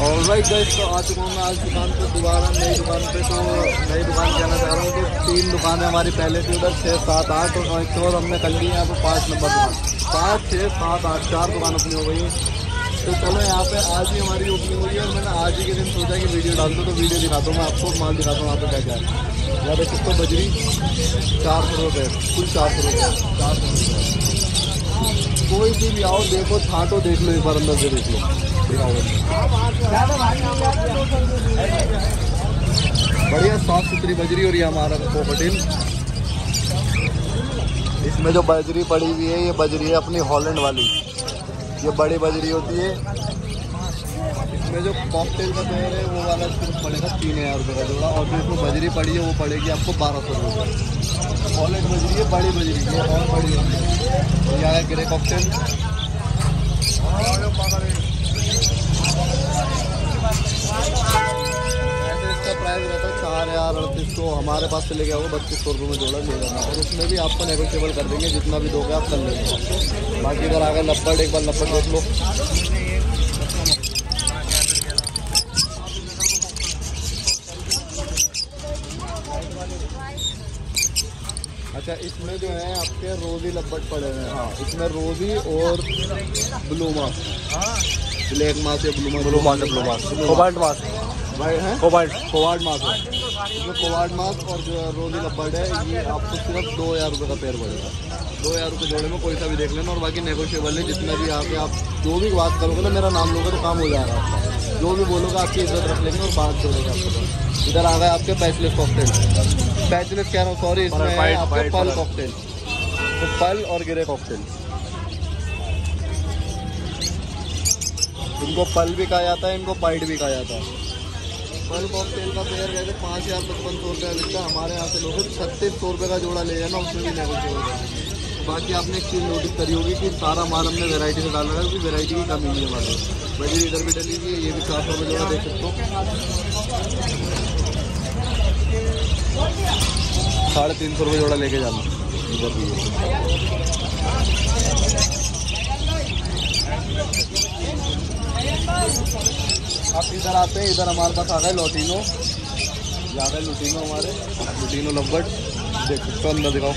और भाई गैस तो आ चुका हूँ मैं आज दुकान पे दोबारा नई दुकान पे तो नई दुकान कहना चाह रहा हूँ तो तीन दुकानें हमारी पहले थी, उधर छः, सात, आठ, और एक और हमने कर ली यहाँ पर पाँच नंबर दुकान। पाँच, छः, सात, आठ, चार दुकान अपनी हो गई। तो चलो यहाँ पे आज ही हमारी ओपनिंग हुई है, और मैंने आज ही के दिन सोचा कि वीडियो डाल दो तो वीडियो दिखाता हूँ, मैं आपको माल दिखाता हूँ वहाँ पे क्या क्या है। या देख सकते हो बजरी? चार सौ रुपये कुल चार सौ रुपये चार सौ रुपये कोई भी आओ, देखो, छाटो, देख लो एक बार अंदर से देख लो। बढ़िया साफ़ सुथरी बजरी और ये हमारा पोपटिन इसमें जो बजरी पड़ी हुई है, ये बजरी है अपनी हॉलैंड वाली। ये बड़ी बजरी होती है। इसमें जो कॉकटेल का पेड़ है, वो वाला सिर्फ़ पड़ेगा तीन हज़ार रुपये का जोड़ा। और जो इसमें बजरी पड़ी है, वो पड़ेगी आपको बारह सौ रुपये हॉलैंड बजरी है, बड़ी बजरी है, और बड़ी होती है ये आया ग्रे कॉकटेल सौ हमारे पास से लेके आओगे बत्तीस सौ रुपये में जोड़ा ले जाना और उसमें भी आपको नेगोशिएबल कर देंगे जितना भी दोगे आप कर लेंगे। बाकी अगर आगे लपड़ एक बार लपड़ देख लो। अच्छा इसमें जो है आपके रोजी लपट पड़े हुए हैं। हाँ इसमें रोजी और ब्लू मास। ब्लैक मास या blue mass. Blue mass blue mass. Cobalt mass. भाई हैं? कोबाल्ट कोवाड मास है। इसमें कोवाड मास और जो रोली लब्बड है ये आपको सिर्फ़ दो हज़ार रुपये का पेड़ पड़ेगा। दो हज़ार रुपये जोड़े में कोई सा भी देख लेना और बाकी नेगोशिएबल है जितना भी आके आप जो भी बात करोगे ना मेरा नाम लोगे तो काम हो जाएगा आपका। जो भी बोलोगे आपकी इज़्ज़त रख लेंगे और बात जोड़ेंगे आपको इधर आ गए आपके पैचलेस कॉकटेल पैचलेस कह रहा हूँ सॉरी इसमें आपके पल कॉकटेल तो पल और गिरे कॉकटेल इनको पल भी कहा जाता है इनको पाइट भी कहा जाता है। पल कॉकटेल का पेयर वैसे पाँच हज़ार पचपन सौ रुपये बिकता है हमारे यहाँ से लोग। छत्तीस सौ रुपये का जोड़ा ले जाना उसमें भी नेगोशिएबल करेंगे बाकी आपने एक चीज़ नोटिस करी होगी कि सारा माल हमने वैरायटी से डाला है क्योंकि वैरायटी की कमी नहीं है हमारे। बजरी इधर भी डली हुई है, ये भी चार सौ रुपये जोड़ा देख सकते हो। साढ़े तीन सौ रुपये जोड़ा लेके जाना। इधर भी है। आप इधर आते हैं, इधर हमारे पास आ गए लोटिनो ये आ गए लुटिनो हमारे लुटिनो लब्बट देख हो अंदर दिखाओ।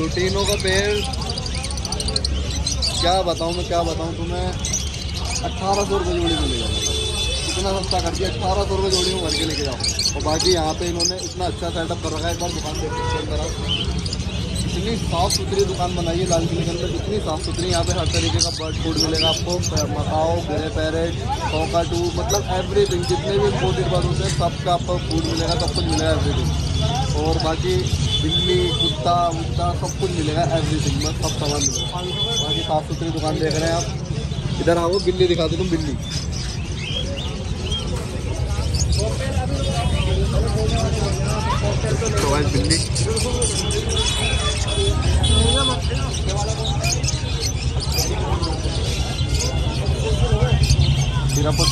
लुटिनो का पेड़ क्या बताऊँ मैं, क्या बताऊँ तुम्हें? अट्ठारह सौ रुपये जोड़ी मिलेगा इतना सस्ता कर अट्ठारह सौ रुपये जोड़ी में भर के लेके जाओ। और बाकी यहाँ पे इन्होंने इतना अच्छा सेटअप कर रखा है, एक बार दुकान हो आप इतनी साफ़ सुथरी दुकान बनाई है लाल किले के अंदर, इतनी साफ़ सुथरी, यहाँ पे हर तरीके का बर्ड फ़ूड मिलेगा आपको मकाओ ग्रे पैरेट कोकाटू मतलब एवरीथिंग जितने भी इम्पोर्टेड बर्ड होते हैं, सबका आपको फ़ूड मिलेगा, सब कुछ मिलेगा एवरीथिंग और बाकी बिल्ली, कुत्ता वुत्ता सब कुछ मिलेगा एवरीथिंग बस सब सामान मिलेगा। बाकी साफ़ सुथरी दुकान देख रहे हैं आप। इधर आओ, बिल्ली दिखा दो तुम, बिल्ली। तो बिल्ली।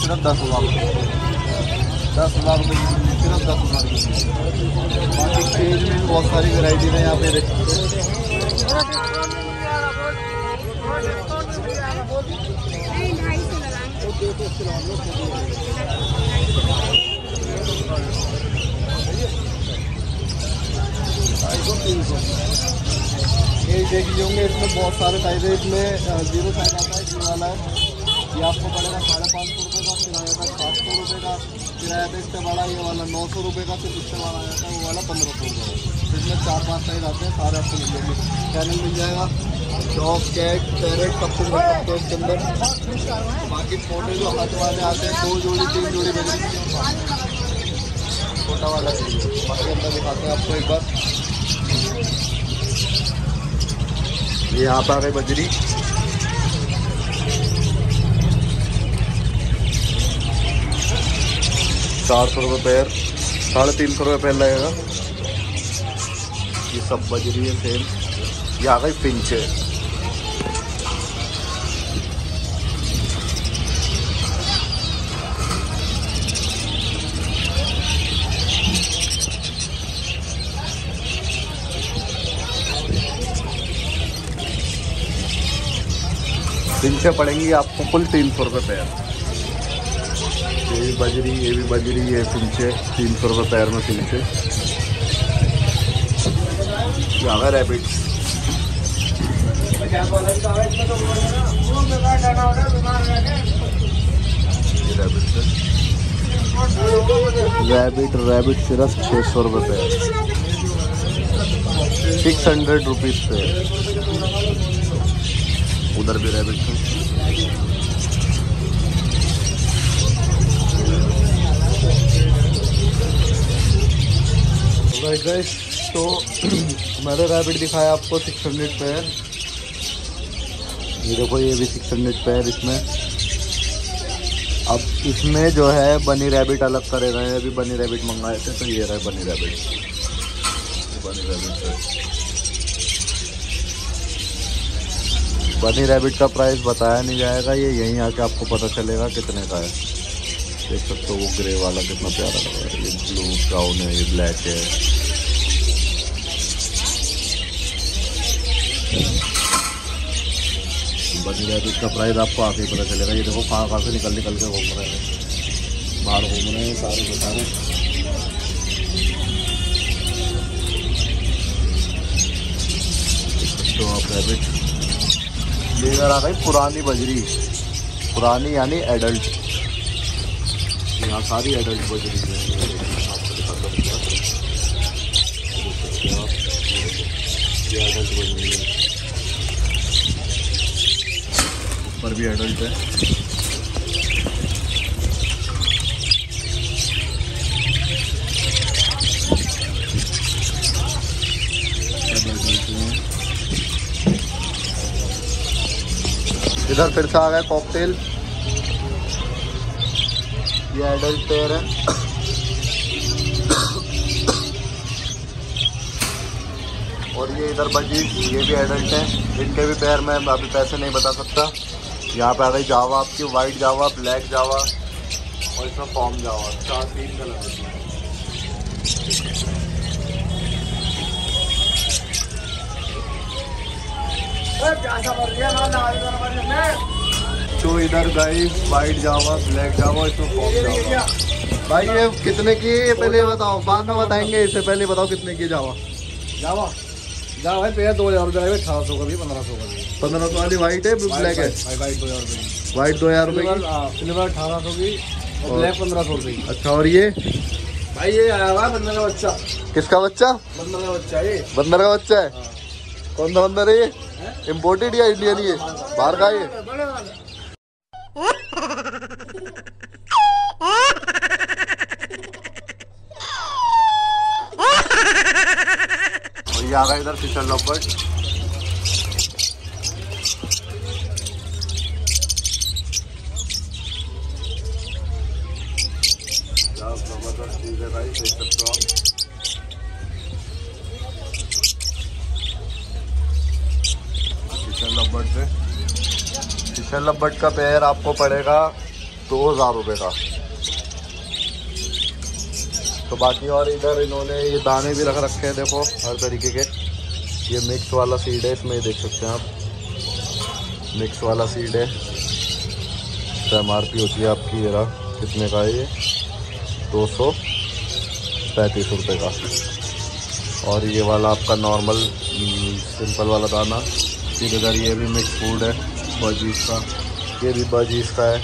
सिर्फ़ दस हज़ार रुपये दस हज़ार रुपये सिर्फ़ दस हज़ार बाकी केज में बहुत सारी वेराइटीज हैं यहाँ पे। ढाई सौ तीन सौ ये देख लीजिए होंगे, इसमें बहुत सारे है। इसमें ज़ीरो साइज़ आता है ज़ीरो वाला है। ये आपको पड़ेगा साढ़े पाँच सौ रुपये का फिर आएगा सात सौ रुपये का फिर था, इससे बड़ा ये वाला नौ सौ रुपये का फिर इससे बड़ा आ जाता है वो वाला पंद्रह सौ रुपये का। इसमें चार पाँच साइज़ आते हैं, सारे आपको मिल जाएँगे। चैनल मिल जाएगा डॉग कैट पैरेट सब कुछ मिल सकते इसके अंदर। बाकी छोटे जो हाथ वाले आते हैं, दो जोड़ी, तीन जोड़ी बजरी छोटा वाला बाकी अंदर दिखाते हैं आपको एक बार। ये यहाँ पे आ गई बजरी। चार सौ रुपये पैर, साढ़े तीन सौ रुपये पैर लगेगा। ये सब बजरी है सेम ये आ गई पिंच है। पड़ेंगी आपको कुल तीन सौ रुपये पैर। ये भी बजरी ये भी बजरी ये पिंचे तीन सौ रुपये पैर में पिंचे ज़्यादा रैबिट रैबिट रैबिट सिर्फ़ छः सौ रुपये पैर सिक्स हंड्रेड रुपीज़ पे. उधर भी रैबिट है गाइस तो मैंने रैबिट दिखाया आपको सिक्स हंड्रेड पैर ये देखो, ये भी सिक्स हंड्रेड पैर इसमें। अब इसमें जो है बनी रैबिट अलग करे गए हैं अभी बनी रैबिट मंगाए थे तो ये रहे बनी रैबिट बनी रैबिट बनी रैबिट का प्राइस बताया नहीं जाएगा, ये यहीं आके आपको पता चलेगा कितने का है। देख सकते हो वो ग्रे वाला कितना प्यारा लग रहा है। ये ब्लू ब्राउन है, ये ब्लैक है। बनी तो का प्राइस आपको आके ही पता चलेगा। ये देखो, कहाँ कहाँ से निकल निकल के घूम रहे हैं। बाहर घूम रहे हैं, सारे के सारे। हो आप रैबिट लेकर आ गई पुरानी बजरी। पुरानी यानी एडल्ट यहाँ सारी एडल्ट बजरी है आपको दिखाता हूँ क्या। आप, ये एडल्ट बजरी है ऊपर भी एडल्ट है। इधर फिर से आ गया कॉकटेल ये एडल्ट पेयर है और ये इधर बजी, ये भी एडल्ट है। इनके भी पैर में अभी पैसे नहीं बता सकता। यहाँ पे आ गई जावा आपकी वाइट जावा ब्लैक जावा और इसमें फॉर्म जावा चार, तीन कलर है। इसमें। तो इधर गाइस वाइट जावा ब्लैक जावा इसमें फॉर्म जावा भाई ये कितने की है ये पहले बताओ। बाद में बताएँगे इससे पहले बताओ कितने की जावा जावा जावा भाई पेड़ दो हज़ार रुपये अठारह सौ का भी पंद्रह सौ का भी। पंद्रह सौ वाली वाइट है ब्लैक है। दो हज़ार रुपये वाइट दो हज़ार रुपये सिल्वर हाँ, अठारह सौ की और ब्लैक पंद्रह सौ रुपये की। अच्छा और ये? भाई ये आया हुआ बंदर का बच्चा। किसका बच्चा? बंदर का बच्चा ये। बंदर का बच्चा है? कौन सा बंदर है ये? इम्पोर्टेड या इंडियन ये? बाहर का ये? और ये आ गया इधर फिशर फिशर लब्बट का पेयर आपको पड़ेगा दो हज़ार रुपये का। तो बाकी और इधर इन्होंने ये दाने भी रख रखे हैं, देखो, हर तरीके के। ये मिक्स वाला सीड है, इसमें देख सकते हैं आप। मिक्स वाला सीड है। एम आर पी होती है आपकी जरा, कितने का है ये? दो सौ पैंतीस रुपये का। और ये वाला आपका नॉर्मल सिंपल वाला दाना। फिर इधर ये भी मिक्स फ़ूड है। बजीज का ये भी बजीज का है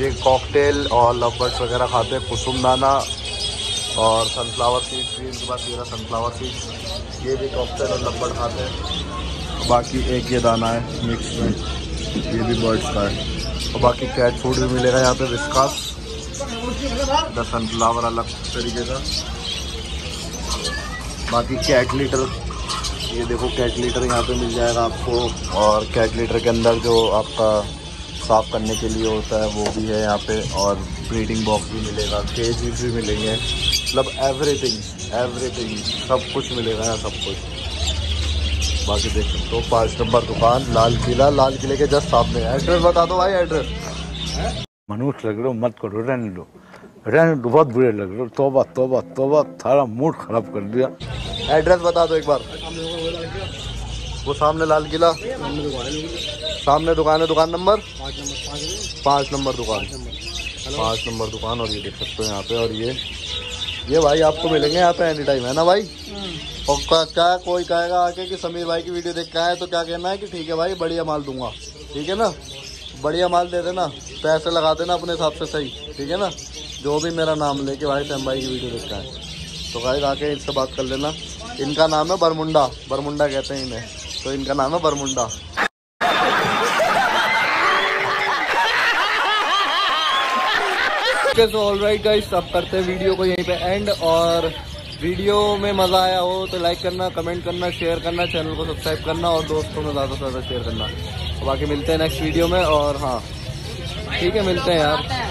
ये कॉकटेल और लवर्स वगैरह खाते हैं, कुसुम दाना और सनफ्लावर सीड्स भी इनके पास रहा सनफ्लावर सीड्स ये भी कॉकटेल और लब्बड़ खाते हैं. बाकी एक ये दाना है मिक्स में. ये भी बर्ड्स का है. और बाकी कैट फ़ूड भी मिलेगा यहाँ पे विस्कास द सनफ्लावर अलग तरीके का. बाकी कैट लीटर ये देखो कैट लीटर यहाँ पे मिल जाएगा आपको। और कैट लीटर के अंदर जो आपका साफ़ करने के लिए होता है, वो भी है यहाँ पे। और ब्रीडिंग बॉक्स भी मिलेगा केज भी मिलेंगे। मतलब एवरीथिंग एवरीथिंग सब कुछ मिलेगा यहाँ, सब कुछ। बाकी देख सकते हो, पाँच नंबर दुकान, लाल किला। लाल किले के जस्ट सामने एड्रेस बता दो भाई, एड्रेस। मनुष्य लग हो मत करो, रहने दो। रहने दो बहुत बुरे लग रहे हो। तोबा तोबा तोबा थारा मूड खराब कर दिया। एड्रेस बता दो एक बार। वो सामने लाल किला। सामने दुकान है दुकान नंबर? पाँच नंबर पाँच पाँच नंबर दुकान। पाँच नंबर दुकान और ये देख सकते हो यहाँ पे। और ये ये भाई आपको मिलेंगे यहाँ पे एनी टाइम है ना भाई? और क्या क्या कोई कहेगा आके कि समीर भाई की वीडियो देख के आए तो क्या कहना है कि ठीक है भाई बढ़िया माल दूँगा। ठीक है ना? बढ़िया माल दे देना, पैसे लगा देना अपने हिसाब से सही, ठीक है ना? जो भी मेरा नाम लेके भाई सैम भाई की वीडियो देख है। तो भाई आके इनसे बात कर लेना। इनका नाम है बरमुंडा बरमुंडा कहते हैं इन्हें। तो इनका नाम है Bermuda. Okay so all right guys अब करते हैं वीडियो को यहीं पे एंड और वीडियो में मज़ा आया हो तो लाइक करना कमेंट करना शेयर करना चैनल को सब्सक्राइब करना और दोस्तों में ज़्यादा से ज़्यादा शेयर करना। बाकी मिलते हैं नेक्स्ट वीडियो में और हाँ ठीक है मिलते हैं यार।